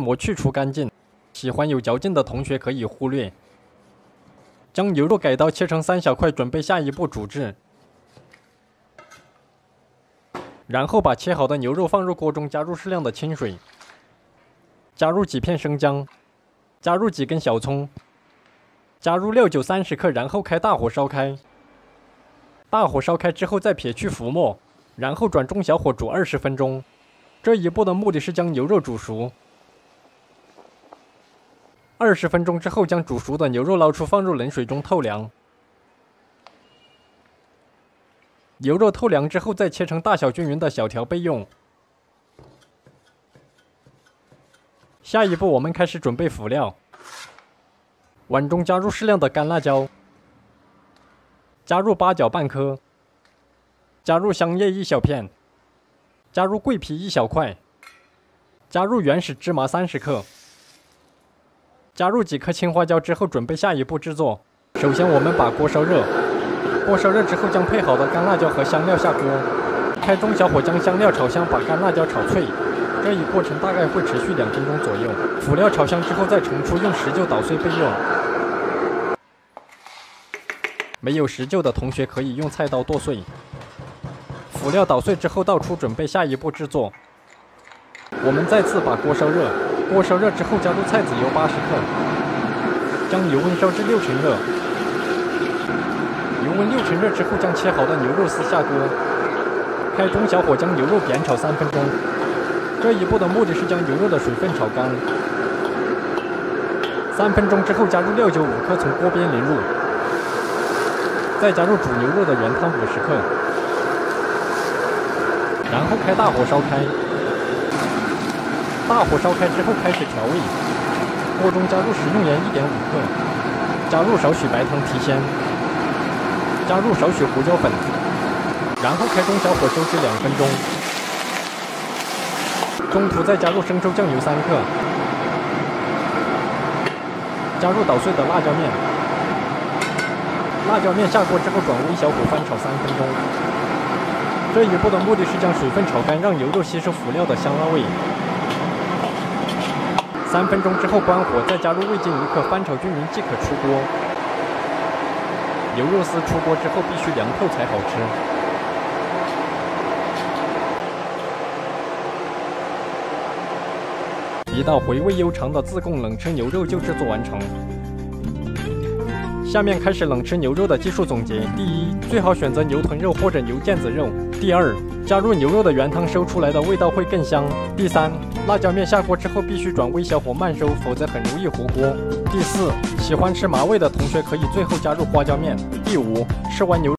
膜去除干净。喜欢有嚼劲的同学可以忽略。将牛肉改刀切成三小块，准备下一步煮制。然后把切好的牛肉放入锅中，加入适量的清水，加入几片生姜，加入几根小葱，加入料酒三十克，然后开大火烧开。大火烧开之后，再撇去浮沫，然后转中小火煮二十分钟。这一步的目的是将牛肉煮熟。二十分钟之后，将煮熟的牛肉捞出，放入冷水中透凉。牛肉透凉之后，再切成大小均匀的小条备用。下一步，我们开始准备辅料。碗中加入适量的干辣椒，加入八角半颗，加入香叶一小片，加入桂皮一小块，加入原始芝麻三十克，加入几颗青花椒之后，准备下一步制作。首先，我们把锅烧热。锅烧热之后，将配好的干辣椒和香料下锅，开中小火将香料炒香，把干辣椒炒脆。这一过程大概会持续两分钟左右。辅料炒香之后再盛出，用石臼捣碎备用。没有石臼的同学可以用菜刀剁碎。辅料捣碎之后倒出，准备下一步制作。我们再次把锅烧热，锅烧热之后加入菜籽油八十克，将油温烧至六成热。油温六成热之后，将切好的牛肉丝下锅，开中小火将牛肉煸炒三分钟。这一步的目的是将牛肉的水分炒干。三分钟之后，加入料酒五克，从锅边淋入，再加入煮牛肉的原汤五十克，然后开大火烧开。大火烧开之后，开始调味，锅中加入食用盐一点五克，加入少许白糖提鲜。加入少许胡椒粉，然后开中小火收汁两分钟。中途再加入生抽酱油三克，加入捣碎的辣椒面。辣椒面下锅之后转微小火翻炒三分钟。这一步的目的是将水分炒干，让牛肉吸收辅料的香辣味。三分钟之后关火，再加入味精一克，翻炒均匀即可出锅。牛肉丝出锅之后必须凉透才好吃。一道回味悠长的自贡冷吃牛肉就制作完成。下面开始冷吃牛肉的技术总结：第一，最好选择牛臀肉或者牛腱子肉；第二，加入牛肉的原汤收出来的味道会更香；第三，辣椒面下锅之后必须转微小火慢收，否则很容易糊锅；第四，喜欢吃麻味的同学可以最后加入花椒面；第五，吃完牛。